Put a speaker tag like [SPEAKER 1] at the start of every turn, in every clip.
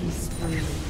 [SPEAKER 1] Killing spree.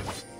[SPEAKER 2] you